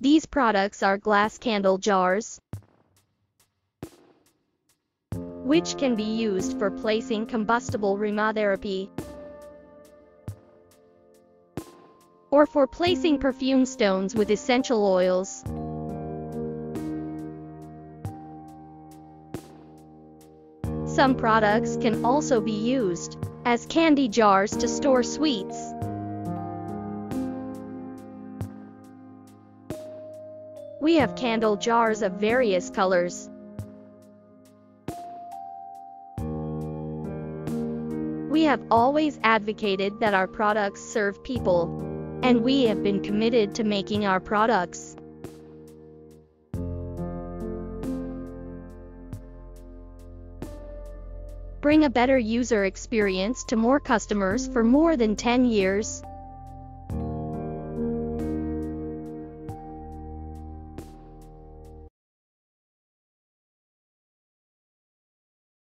These products are glass candle jars, which can be used for placing combustible aromatherapy or for placing perfume stones with essential oils. Some products can also be used as candy jars to store sweets. We have candle jars of various colors. We have always advocated that our products serve people, and we have been committed to making our products bring a better user experience to more customers for more than 10 years.